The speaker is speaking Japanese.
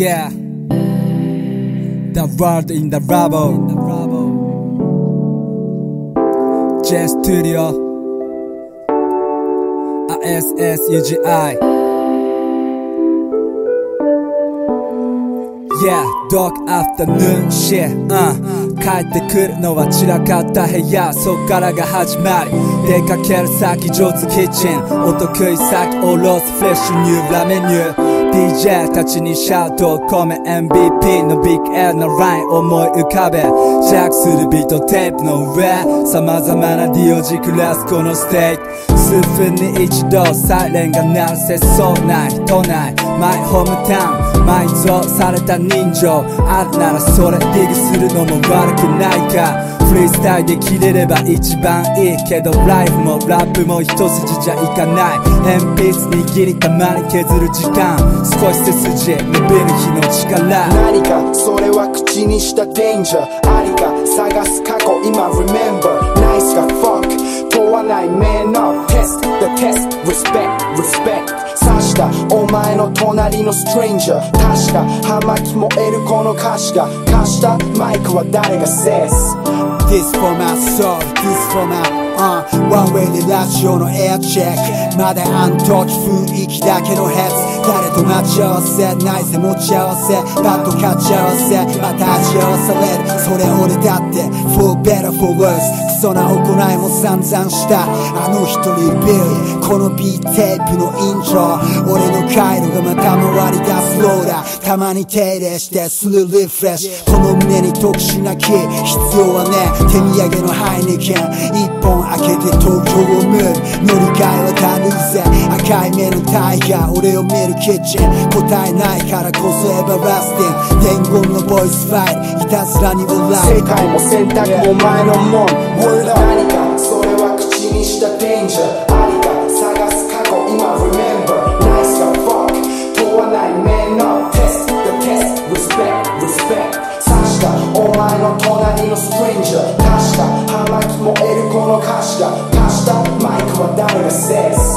Yeah The world in the rubble J Studio ISSUGI Yeah, dog afternoon shit、uh、帰ってくるのは散らかった部屋そっからが始まり出かける先上手キッチンお得意先おろすフレッシュニューラメニュー DJ たちにシャウトを込め MVP のビッグ L のライン思い浮かべジャックするビートテープの上。様々なディオジクラスこのステーキ数分に一度サイレンが鳴らせそうな都内。マイホームタウン埋蔵された人情。あるならそれディグするのも悪くないか。フリースタイルで切れれば一番いいけどライフもラップも一筋じゃいかない。鉛筆握りたまに削る時間。少し背筋伸びる日の力。何かそれは口にした danger ありか探す過去。今 remember nice が fuck 問わない man up test the test respect respect 刺したお前の隣の stranger 確か葉巻燃えるこの歌詞が貸したマイクは誰が says This for my soul, this for my uh One way でラジオのエアチェックまだアントッチ雰囲気だけのヘッズ。誰と待ち合わせないぜ持ち合わせバット勝ち合わせまた味合わされる。それ俺だって For better for worse クソな行いも散々した。あの一人ビル。この B テープのイントロ。俺の回路がまた回り出すローラ。ーたまに手入れしてするリフレッシュ。この胸に特殊な気必要はね手土産のハイネケン。一本開けて東京を見る乗り換えはだるいぜ赤い目のタイガー。俺を見るキッチン。答えないからこそエバーラスティン。伝言のボイスファイトいたずらに笑世界も選択も前のもん。Word up 何か。それは口にした danger ありか探この歌詞が貸したマイクは誰がせず